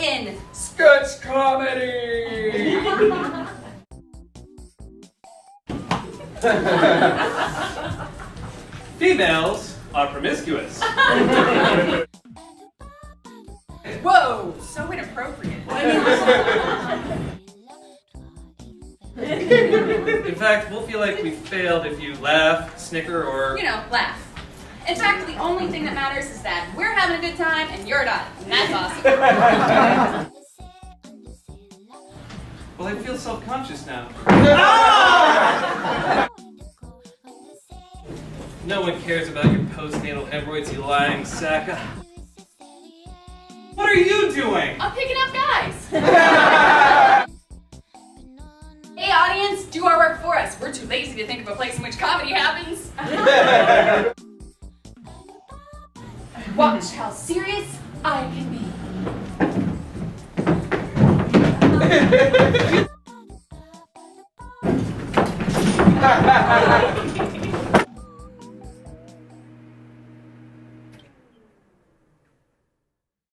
in Sketch comedy! Females are promiscuous. Whoa, so inappropriate. In fact, we'll feel like we failed if you laugh, snicker, or You know, laugh. In fact, the only thing that matters is that we're having a good time and you're not. And that's awesome. well, I feel self-conscious now. No one cares about your postnatal hemorrhoids, you lying sack. What are you doing? I'm picking up guys. hey, audience, do our work for us. We're too lazy to think of a place in which comedy happens. Watch how serious I can be.